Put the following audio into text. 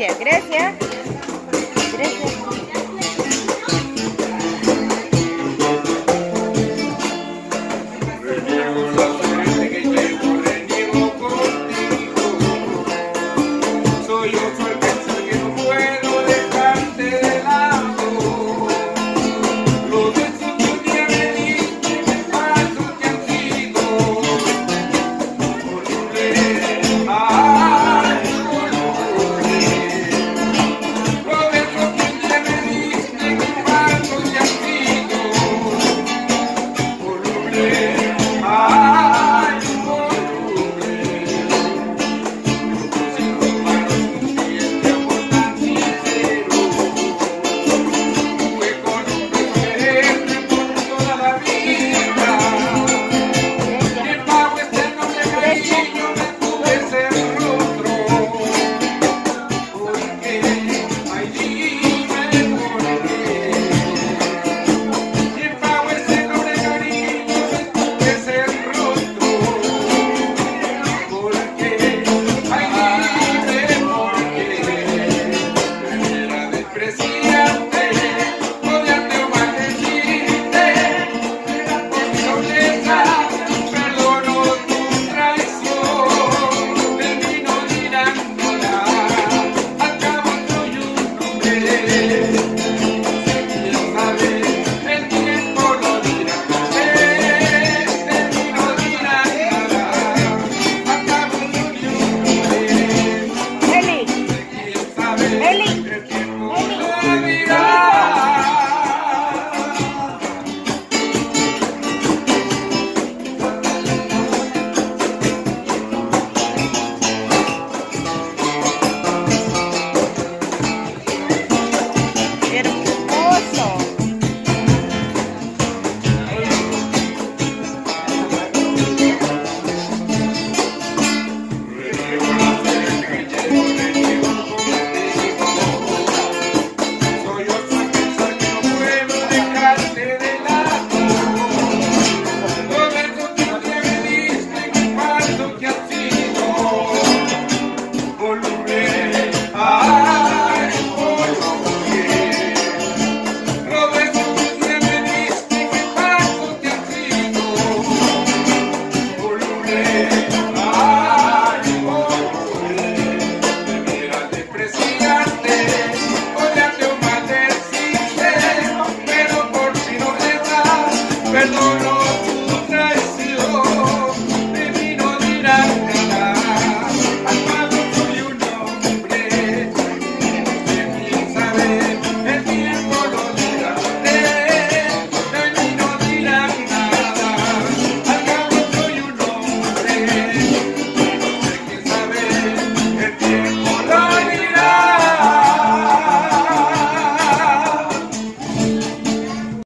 Grecia, Grecia.